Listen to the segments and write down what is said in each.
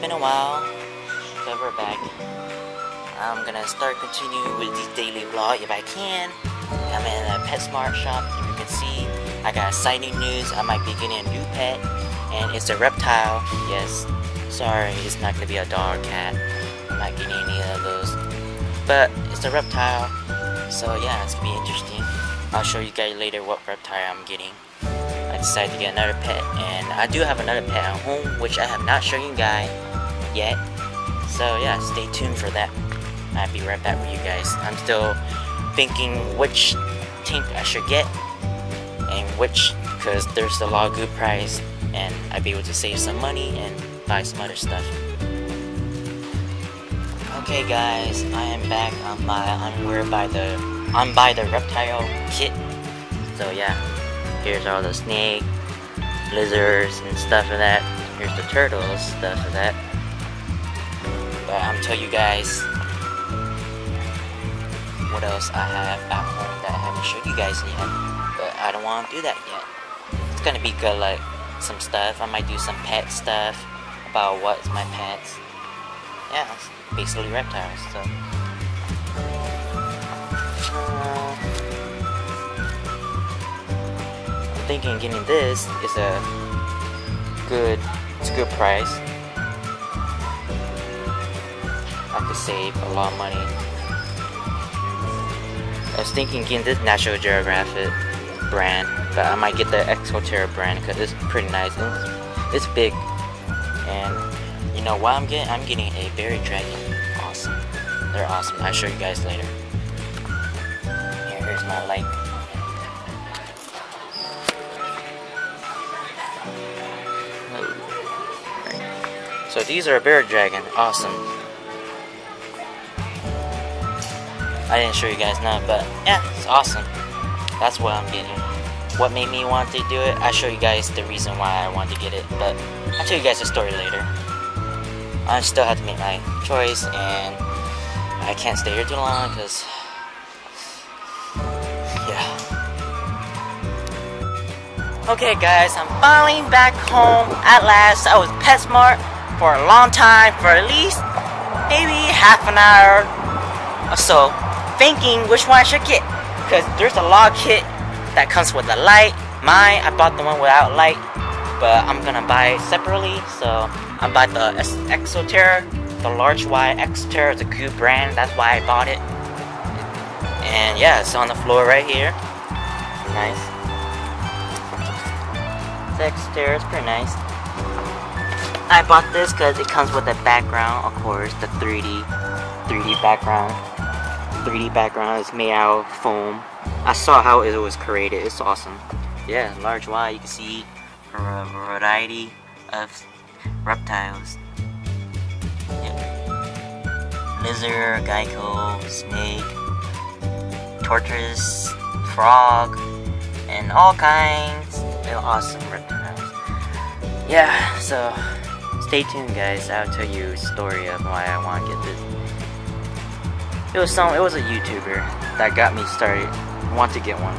been a while, but we're back. I'm gonna start continuing with the daily vlog if I can. I'm in a PetSmart shop. If you can see, I got exciting news. I might be getting a new pet, and it's a reptile. Yes, sorry, it's not gonna be a dog, or cat. I'm not getting any of those, but it's a reptile. So yeah, it's gonna be interesting. I'll show you guys later what reptile I'm getting. I decided to get another pet, and I do have another pet at home, which I have not shown you guys yet. So yeah, stay tuned for that. I'll be right back with you guys. I'm still thinking which tank I should get, and which, because there's a lot of good price, and I'd be able to save some money and buy some other stuff. Okay guys, I am back on my Unwear by the on by the reptile kit. So yeah, here's all the snake, lizards and stuff of that. Here's the turtles, stuff of that. I'm tell you guys what else I have at home that I haven't showed you guys yet. But I don't want to do that yet. It's gonna be good like some stuff. I might do some pet stuff about what's my pets. Yeah, basically reptiles. So. I'm thinking getting this is a good, it's a good price. I could save a lot of money. I was thinking getting this National Geographic brand, but I might get the Exoterra brand because it's pretty nice and it's, it's big. And you know what I'm getting? I'm getting a berry dragon. Awesome. They're awesome. I'll show you guys later. Here, here's my light. So these are a bear dragon. Awesome. I didn't show you guys none, but yeah, it's awesome. That's what I'm getting. What made me want to do it? I'll show you guys the reason why I want to get it, but I'll tell you guys the story later. I still have to make my choice, and I can't stay here too long because, yeah. Okay, guys, I'm finally back home at last. I was PetSmart for a long time, for at least maybe half an hour or so, thinking which one I should get. Because there's a log kit that comes with a light. Mine, I bought the one without light, but I'm gonna buy it separately. So I bought the Exoterra, the large wide Exoterra is a good brand. That's why I bought it. And yeah, it's on the floor right here. Nice. The Exoterra is pretty nice. I bought this because it comes with a background, of course, the 3D, 3D background. 3D background is made out of foam. I saw how it was created. It's awesome. Yeah, large wide. You can see a variety of reptiles. Yeah. Lizard, gecko, snake, tortoise, frog, and all kinds of awesome reptiles. Yeah, so stay tuned guys. I'll tell you a story of why I want to get this. It was some it was a YouTuber that got me started want to get one.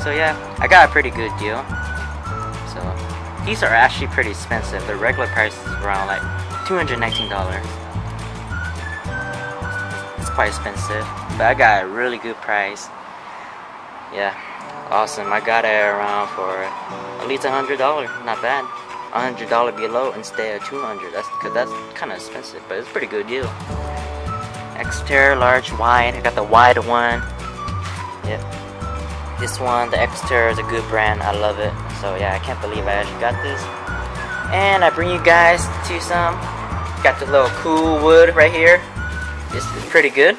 So yeah, I got a pretty good deal. So these are actually pretty expensive. The regular price is around like $219. It's quite expensive, but I got a really good price. Yeah, awesome. I got it around for at least a hundred dollar. Not bad. A hundred dollar below instead of two hundred. That's cause that's kind of expensive, but it's a pretty good deal. Exoterra large wide. I got the wide one. Yep. This one, the Exoterra is a good brand. I love it. So yeah, I can't believe I actually got this. And I bring you guys to some. Got the little cool wood right here. This is pretty good.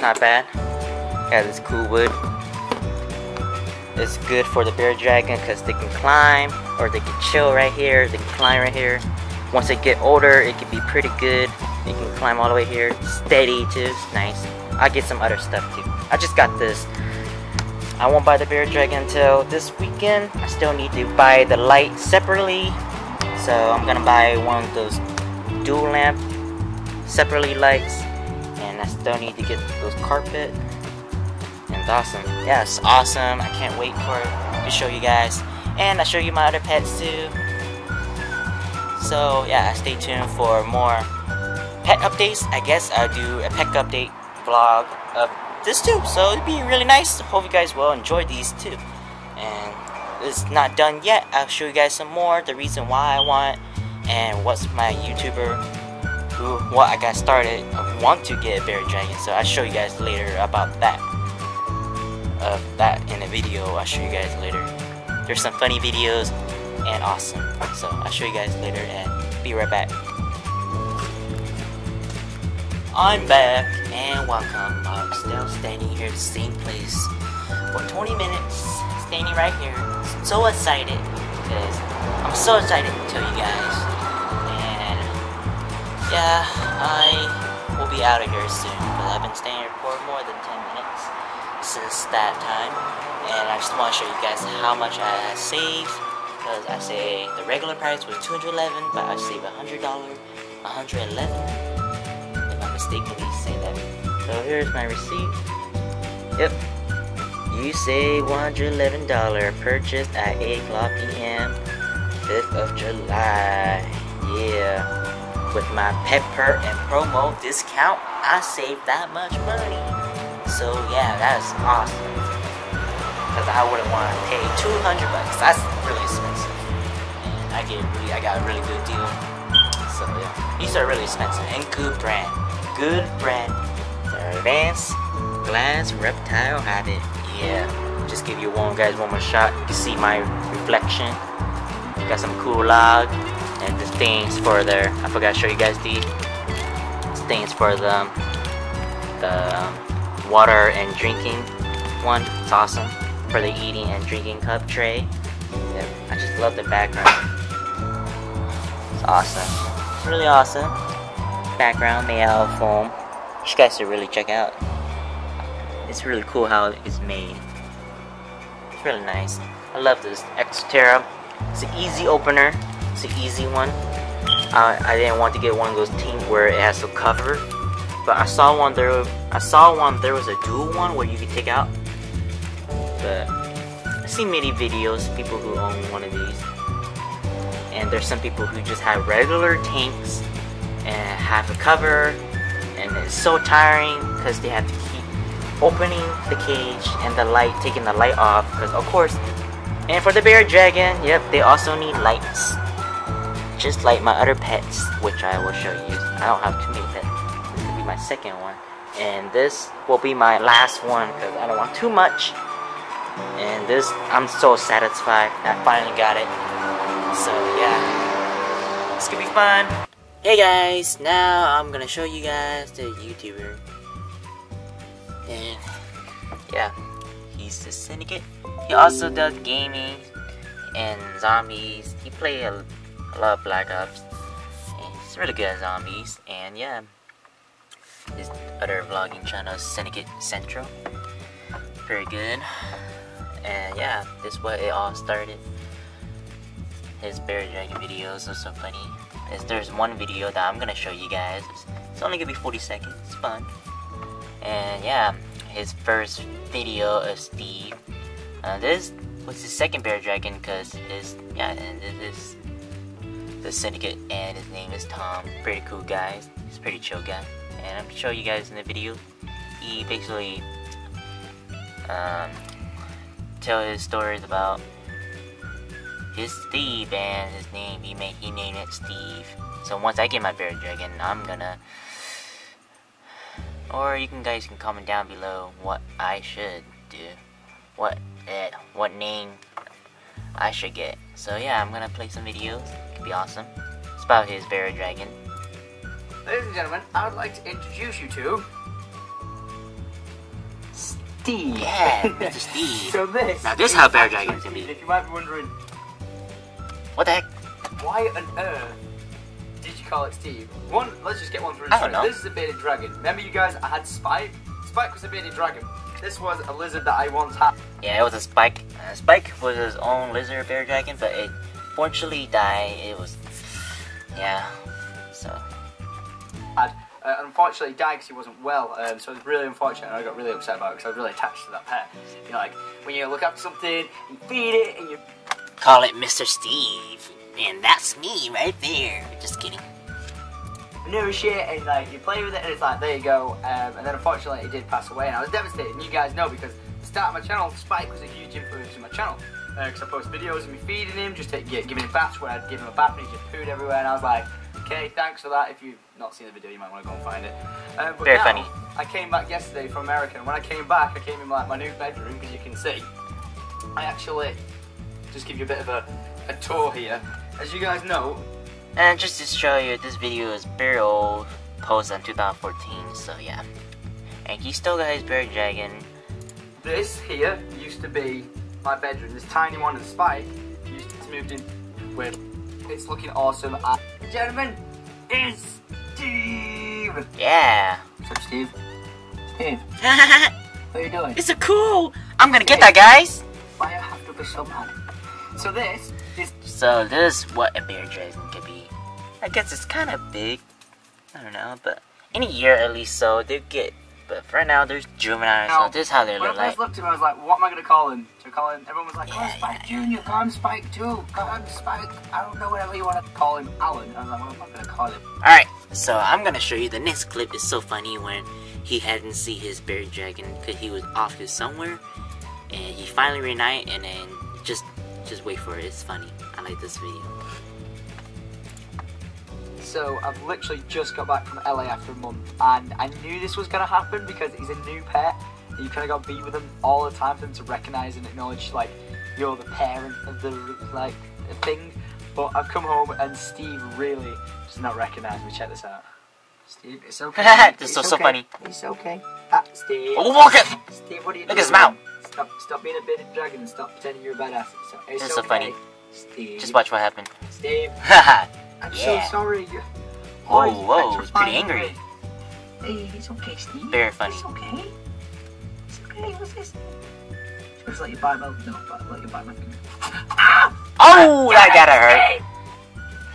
Not bad. Got this cool wood. It's good for the bear dragon because they can climb or they can chill right here. They can climb right here. Once they get older, it can be pretty good. You can climb all the way here. Steady too. Nice. I'll get some other stuff too. I just got this. I won't buy the bear dragon until this weekend. I still need to buy the light separately. So I'm gonna buy one of those dual lamp separately lights. And I still need to get those carpet. And it's awesome. Yeah, it's awesome. I can't wait for it to show you guys. And I show you my other pets too. So yeah, stay tuned for more pet updates. I guess I'll do a pet update vlog of this too. So it'd be really nice. Hope you guys will enjoy these too. And it's not done yet. I'll show you guys some more. The reason why I want and what's my YouTuber who what I got started. I want to get a bear dragon. So I'll show you guys later about that. Of that in a video. I'll show you guys later. There's some funny videos and awesome. So I'll show you guys later and be right back. I'm back and welcome. I'm still standing here the same place for 20 minutes, standing right here. So excited because I'm so excited to tell you guys. And yeah, I will be out of here soon because I've been staying here for more than 10 minutes since that time. And I just want to show you guys how much I saved because I say the regular price was 211 but I saved $100, 111 if I mistakenly say that. So here's my receipt. Yep. You say $111 purchased at 8 o'clock p.m. 5th of July. Yeah. With my Pepper and promo discount, I saved that much money. So yeah, that's awesome. Cause I wouldn't want to pay 200 bucks. That's really expensive. And I get really, I got a really good deal. So yeah, these are really expensive and good brand. Good. The Advanced Glass Reptile Habit. Yeah. Just give you one guys one more shot. You can see my reflection. Got some cool log and the stains for their. I forgot to show you guys the stains for the the um, water and drinking one. It's awesome for the eating and drinking cup tray. Yeah, I just love the background. It's awesome. It's really awesome. Background made out of foam. You guys should really check out. It's really cool how it's made. It's really nice. I love this Exoterra. It's an easy opener. It's an easy one. Uh, I didn't want to get one of those things where it has a cover, but I saw one there. I saw one there was a dual one where you could take out. But I've seen many videos people who own one of these, and there's some people who just have regular tanks and have a cover, and it's so tiring because they have to keep opening the cage and the light, taking the light off. Because of course, and for the bear dragon, yep, they also need lights just like my other pets, which I will show you. I don't have too many pets. This will be my second one. And this will be my last one because I don't want too much. And this, I'm so satisfied. I finally got it. So yeah, it's gonna be fun. Hey guys, now I'm gonna show you guys the YouTuber. And yeah, he's the Syndicate. He also does gaming and zombies. He play a lot of Black Ops. And he's really good at zombies. And yeah, his other vlogging channel is Syndicate Central. Very good. And yeah, this is what it all started. His Bear Dragon videos are so funny. Is there's one video that I'm gonna show you guys. It's, only gonna be 40 seconds. It's fun. And yeah, his first video of Steve. Uh, this was his second Bear Dragon because his yeah, and this is the syndicate and his name is Tom. Pretty cool guy. He's pretty chill guy. And I'm gonna show you guys in the video. He basically um, tell his stories about his Steve and his name. He made he named it Steve. So once I get my bear dragon, I'm gonna. Or you can guys can comment down below what I should do, what uh, what name I should get. So yeah, I'm gonna play some videos. It could be awesome. It's about his bear dragon. Ladies and gentlemen, I would like to introduce you to Steve. Yeah, Mr. Steve. so this. Now this is how bear dragons can be. If you might be wondering What the heck? why on earth did you call it Steve? One, let's just get one through. I don't know. This is a bearded dragon. Remember, you guys? I had Spike. Spike was a bearded dragon. This was a lizard that I once had. Yeah, it was a Spike. Uh, Spike was his own lizard bear dragon, but it fortunately died. It was, yeah. So had uh, unfortunately died because he wasn't well. Um, so it was really unfortunate, and I got really upset about it because I was really attached to that pet. You know, like when you look after something, you feed it, and you call it Mr. Steve. And that's me right there. Just kidding. New shit, and like you play with it, and it's like there you go. Um, and then unfortunately, he did pass away, and I was devastated. And you guys know because the start of my channel, Spike was a huge influence in my channel. Because uh, I post videos of me feeding him, just take, get, giving him baths where I'd give him a bath and he just pooed everywhere, and I was like, okay, thanks for that. If you've not seen the video, you might want to go and find it. Um, but Very now, funny. I came back yesterday from America, and when I came back, I came in like my new bedroom, because you can see. I actually just give you a bit of a, a tour here. As you guys know, And just to show you, this video is very old, posted in 2014, so yeah. And he still got his bear dragon. This here used to be my bedroom. This tiny one and Spike used to moved in with. It's looking awesome. And gentlemen, is Steve. Yeah. What's up, Steve? Steve, what are you doing? it's a cool. I'm gonna get that, guys. Why you have to be so mad? So this is So this is what a bear dragon could be. I guess it's kind of big. I don't know, but in a year at least, so they get. But for now, there's juveniles. Now, so this is how they look when I first like. looked at him, I was like, what am I gonna call him? So call him? Everyone was like, oh, call him Yeah, Spike Junior, call him Spike Two, call him Spike. I don't know whatever you want to call him, Alan. I was like, what am I gonna call him? All right, so I'm gonna show you the next clip. is so funny when he hadn't seen his bear dragon because he was off to somewhere, and he finally reunite, and then just just wait for it. It's funny. I like this video. So I've literally just got back from LA after a month, and I knew this was gonna happen because he's a new pet. And you kind of got to be with him all the time for them to recognize and acknowledge like you're the parent of the like thing. But I've come home and Steve really does not recognize me. Check this out. Steve, it's okay. This It's is so- so funny. It's okay. Ah, Steve. Oh, walk it! Steve, what are you Look doing? at his mouth. Stop, stop being a bearded dragon and stop pretending you're a badass. It's, it's is so okay. funny. Steve. Just watch what happened. Steve. Haha. I'm Yeah. so sorry. Whoa, Why- whoa, I it's pretty angry. Hey, it's okay, Steve. Very funny. It's okay. It's okay. What's this? Just let you bite my no, but let you bite my finger. Oh, that ah! gotta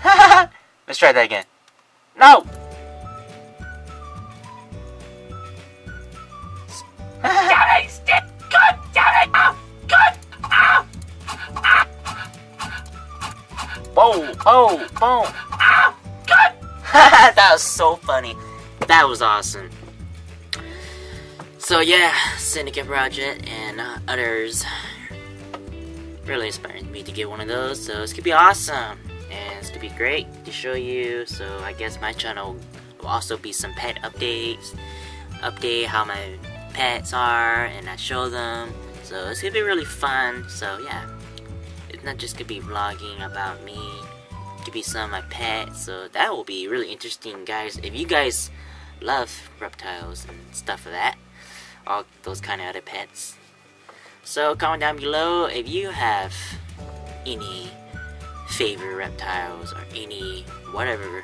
hurt. Let's try that again. No. Boom, boom, boom. ah, good. that was so funny. That was awesome. So yeah, Syndicate Project and uh, others really inspired me to get one of those. So it's gonna be awesome and it's gonna be great to show you. So I guess my channel will also be some pet updates, update how my pets are, and I show them. So it's gonna be really fun. So yeah, not just gonna be vlogging about me could be some of my pets, so that will be really interesting, guys. If you guys love reptiles and stuff like that, all those kind of other pets. So comment down below if you have any favorite reptiles or any whatever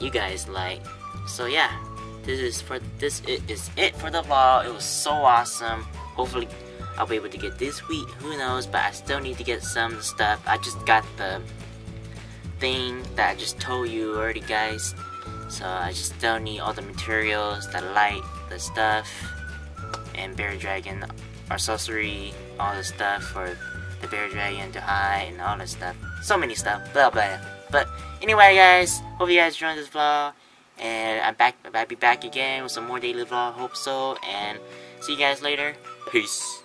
you guys like. So yeah, this is for this it is it for the vlog. It was so awesome. Hopefully I'll be able to get this week. Who knows? But I still need to get some stuff. I just got the thing that I just told you already guys so I just still need all the materials the light the stuff and bear dragon our sorcery all the stuff for the bear dragon to hide and all that stuff so many stuff blah blah but anyway guys hope you guys enjoyed this vlog and I'm back I'll be back again with some more daily vlog hope so and see you guys later peace